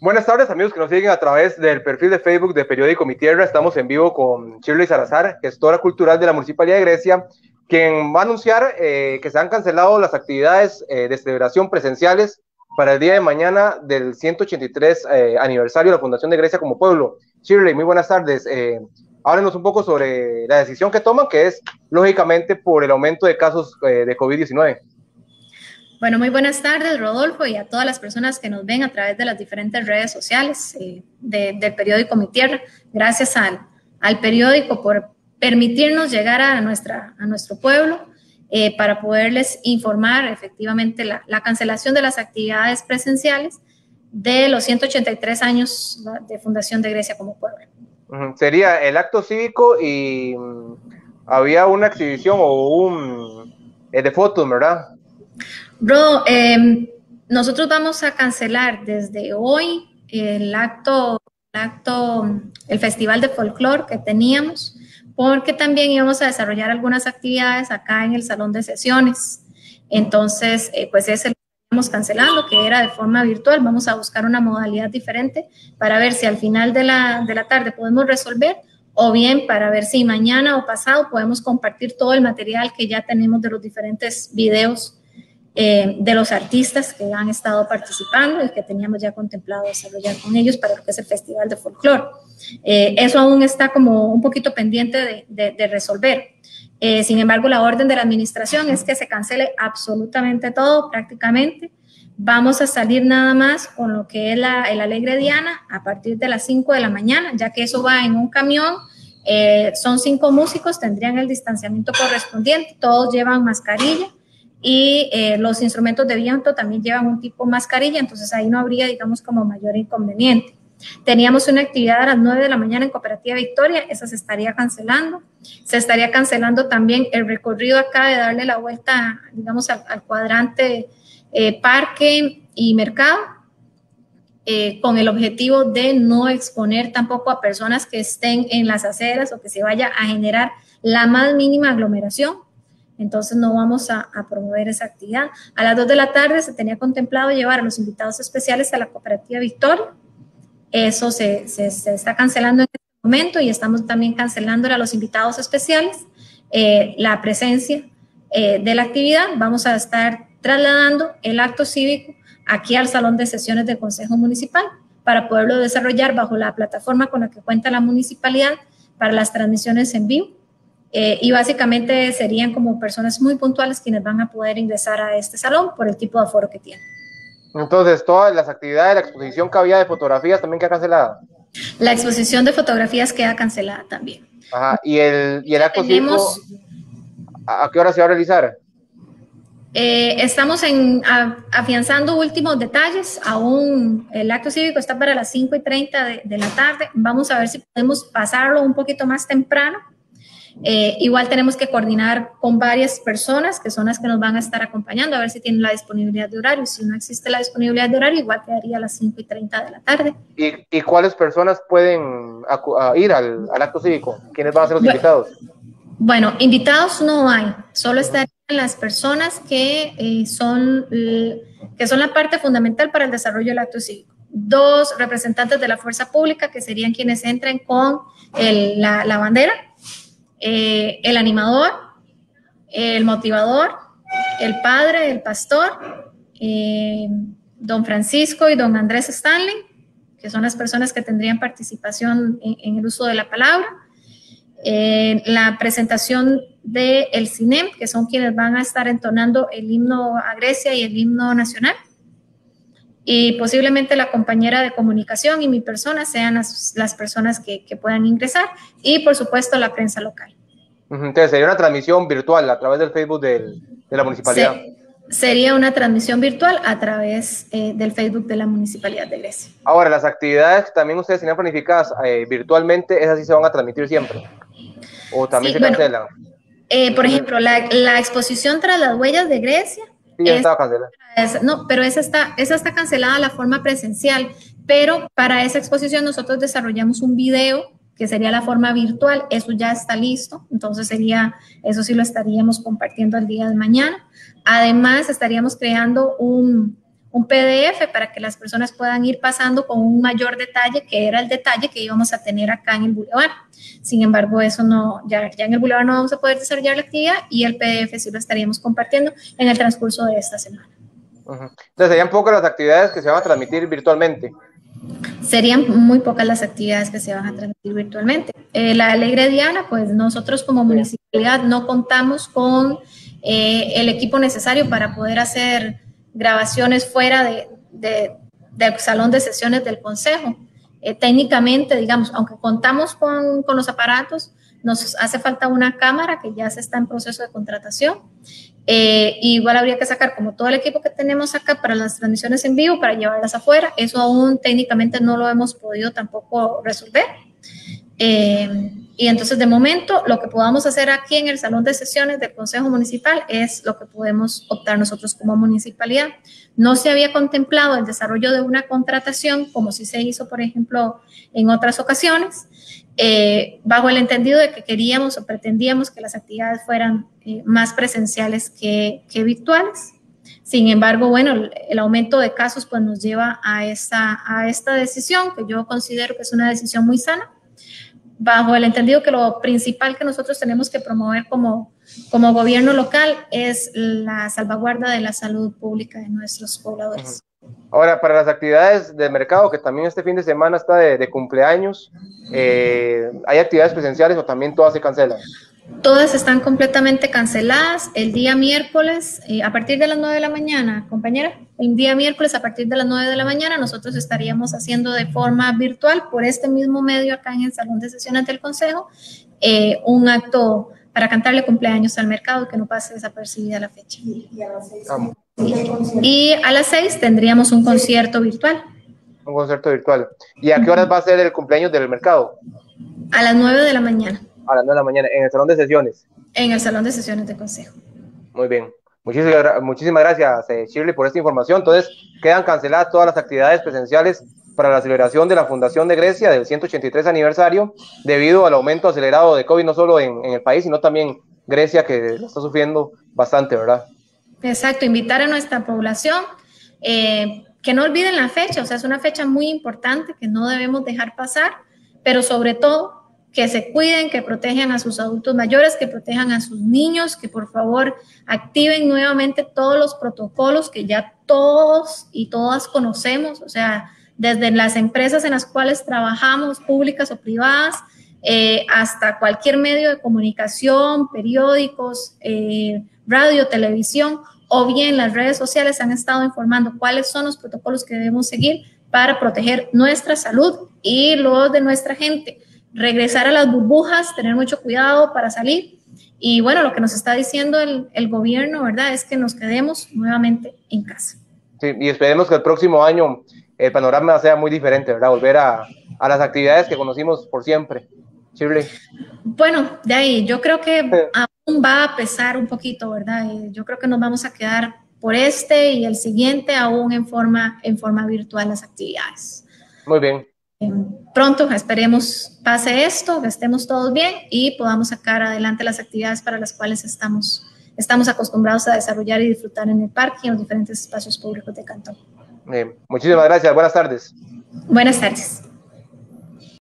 Buenas tardes amigos que nos siguen a través del perfil de Facebook de Periódico Mi Tierra. Estamos en vivo con Shirley Salazar, gestora cultural de la Municipalidad de Grecia, quien va a anunciar eh, que se han cancelado las actividades eh, de celebración presenciales para el día de mañana del 183 eh, aniversario de la Fundación de Grecia como pueblo. Shirley, muy buenas tardes. háblenos un poco sobre la decisión que toman, que es lógicamente por el aumento de casos de COVID-19. Bueno, muy buenas tardes, Rodolfo, y a todas las personas que nos ven a través de las diferentes redes sociales eh, del periódico Mi Tierra. Gracias al, periódico por permitirnos llegar a, nuestra, a nuestro pueblo eh, para poderles informar efectivamente la, la, cancelación de las actividades presenciales de los 183 años de fundación de Grecia como pueblo. Sería el acto cívico y mm, había una exhibición o un eh, de fotos, ¿verdad? Bro, em, nosotros vamos a cancelar desde hoy el acto, el acto, el festival de folclore que teníamos, porque también íbamos a desarrollar algunas actividades acá en el salón de sesiones. Entonces, eh, pues ese lo estamos cancelando, que era de forma virtual. Vamos a buscar una modalidad diferente para ver si al final de la, de la tarde podemos resolver o bien para ver si mañana o pasado podemos compartir todo el material que ya tenemos de los diferentes videos eh, de los artistas que han estado participando y que teníamos ya contemplado desarrollar con ellos para lo que es el Festival de Folclore. Eh, eso aún está como un poquito pendiente de, resolver. Eh, sin embargo, la orden de la administración es que se cancele absolutamente todo, prácticamente. Vamos a salir nada más con lo que es la, el Alegre Diana a partir de las 5 de la mañana, ya que eso va en un camión. son cinco músicos, tendrían el distanciamiento correspondiente, todos llevan mascarilla y eh, los instrumentos de viento también llevan un tipo mascarilla, entonces ahí no habría, digamos, como mayor inconveniente. Teníamos una actividad a las 9 de la mañana en Cooperativa Victoria, esa se estaría cancelando. Se estaría cancelando también el recorrido acá de darle la vuelta, digamos, al, cuadrante eh, parque y mercado, eh, con el objetivo de no exponer tampoco a personas que estén en las aceras o que se vaya a generar la más mínima aglomeración entonces no vamos a, promover esa actividad. A las 2 de la tarde se tenía contemplado llevar a los invitados especiales a la cooperativa Victoria. Eso se, está cancelando en este momento y estamos también cancelando a los invitados especiales eh, la presencia eh, de la actividad. Vamos a estar trasladando el acto cívico aquí al salón de sesiones del Consejo Municipal para poderlo desarrollar bajo la plataforma con la que cuenta la municipalidad para las transmisiones en vivo eh, y básicamente serían como personas muy puntuales quienes van a poder ingresar a este salón por el tipo de aforo que tienen. Entonces, todas las actividades, la exposición que había de fotografías también queda cancelada. La exposición de fotografías queda cancelada también. Ajá, y el, y el acto Tenemos, ¿a qué hora se va a realizar? Eh, estamos en, afianzando últimos detalles. Aún el acto cívico está para las 5 y 30 de, de la tarde. Vamos a ver si podemos pasarlo un poquito más temprano eh, igual tenemos que coordinar con varias personas que son las que nos van a estar acompañando a ver si tienen la disponibilidad de horario. Si no existe la disponibilidad de horario, igual quedaría a las 5 y 30 de la tarde. ¿Y, cuáles personas pueden ir al, acto cívico? ¿Quiénes van a ser los invitados? Bueno, invitados no hay, solo estarían las personas que, eh, son, que son la parte fundamental para el desarrollo del acto cívico. Dos representantes de la fuerza pública que serían quienes entren con la, la bandera eh, el animador, el motivador, el padre, el pastor, eh, don Francisco y don Andrés Stanley, que son las personas que tendrían participación en, el uso de la palabra. Eh, la presentación del el CINEM, que son quienes van a estar entonando el himno a Grecia y el himno nacional y posiblemente la compañera de comunicación y mi persona sean las, las personas que, que, puedan ingresar y por supuesto la prensa local. Entonces sería una transmisión virtual a través del Facebook del, de la municipalidad. sería una transmisión virtual a través eh, del Facebook de la municipalidad de Grecia. Ahora, las actividades que también ustedes tenían planificadas eh, virtualmente, esas sí se van a transmitir siempre. O también se cancelan. Eh, por ejemplo, la, la exposición tras las huellas de Grecia Sí, ya estaba cancelada. no, pero esa está, esa está cancelada la forma presencial, pero para esa exposición nosotros desarrollamos un video que sería la forma virtual, eso ya está listo, entonces sería, eso sí lo estaríamos compartiendo el día de mañana. Además, estaríamos creando un, un PDF para que las personas puedan ir pasando con un mayor detalle, que era el detalle que íbamos a tener acá en el Boulevard. Sin embargo, eso no, ya, ya en el Boulevard no vamos a poder desarrollar la actividad y el PDF sí lo estaríamos compartiendo en el transcurso de esta semana. Entonces, serían pocas las actividades que se van a transmitir virtualmente. Serían muy pocas las actividades que se van a transmitir virtualmente. Eh, la Alegre Diana, pues nosotros como municipalidad no contamos con eh, el equipo necesario para poder hacer grabaciones fuera de, del salón de sesiones del Consejo. Eh, técnicamente, digamos, aunque contamos con, con, los aparatos, nos hace falta una cámara que ya se está en proceso de contratación. Eh, igual habría que sacar como todo el equipo que tenemos acá para las transmisiones en vivo, para llevarlas afuera. Eso aún técnicamente no lo hemos podido tampoco resolver. Eh, y entonces, de momento, lo que podamos hacer aquí en el salón de sesiones del Consejo Municipal es lo que podemos optar nosotros como municipalidad. No se había contemplado el desarrollo de una contratación, como si se hizo, por ejemplo, en otras ocasiones, eh, bajo el entendido de que queríamos o pretendíamos que las actividades fueran eh, más presenciales que, que, virtuales. Sin embargo, bueno, el, aumento de casos pues nos lleva a esta, a esta decisión, que yo considero que es una decisión muy sana bajo el entendido que lo principal que nosotros tenemos que promover como, como gobierno local es la salvaguarda de la salud pública de nuestros pobladores. Ahora, para las actividades de mercado, que también este fin de semana está de, cumpleaños, eh, ¿hay actividades presenciales o también todas se cancelan? Todas están completamente canceladas. El día miércoles, eh, a partir de las 9 de la mañana, compañera, el día miércoles a partir de las 9 de la mañana nosotros estaríamos haciendo de forma virtual por este mismo medio acá en el Salón de Sesiones del Consejo eh, un acto para cantarle cumpleaños al mercado que no pase desapercibida la fecha. Y a las 6 tendríamos un concierto virtual. Un concierto virtual. ¿Y a qué horas va a ser el cumpleaños del mercado? A las 9 de la mañana a las 9 de la mañana en el salón de sesiones. En el salón de sesiones de consejo. Muy bien. Muchísimas, muchísimas gracias, eh, Shirley, por esta información. Entonces, quedan canceladas todas las actividades presenciales para la celebración de la Fundación de Grecia del 183 aniversario debido al aumento acelerado de COVID, no solo en, el país, sino también Grecia, que está sufriendo bastante, ¿verdad? Exacto, invitar a nuestra población eh, que no olviden la fecha, o sea, es una fecha muy importante que no debemos dejar pasar, pero sobre todo que se cuiden, que protejan a sus adultos mayores, que protejan a sus niños, que por favor activen nuevamente todos los protocolos que ya todos y todas conocemos, o sea, desde las empresas en las cuales trabajamos, públicas o privadas, eh, hasta cualquier medio de comunicación, periódicos, eh, radio, televisión o bien las redes sociales han estado informando cuáles son los protocolos que debemos seguir para proteger nuestra salud y los de nuestra gente regresar a las burbujas, tener mucho cuidado para salir. Y bueno, lo que nos está diciendo el, el gobierno, ¿verdad? Es que nos quedemos nuevamente en casa. Sí, y esperemos que el próximo año el panorama sea muy diferente, ¿verdad? Volver a, a las actividades que conocimos por siempre. Shirley. Bueno, de ahí, yo creo que aún va a pesar un poquito, ¿verdad? Yo creo que nos vamos a quedar por este y el siguiente aún en forma, en forma virtual las actividades. Muy bien pronto, esperemos pase esto, que estemos todos bien y podamos sacar adelante las actividades para las cuales estamos, estamos acostumbrados a desarrollar y disfrutar en el parque y en los diferentes espacios públicos de Cantón. muchísimas gracias, buenas tardes. Buenas tardes.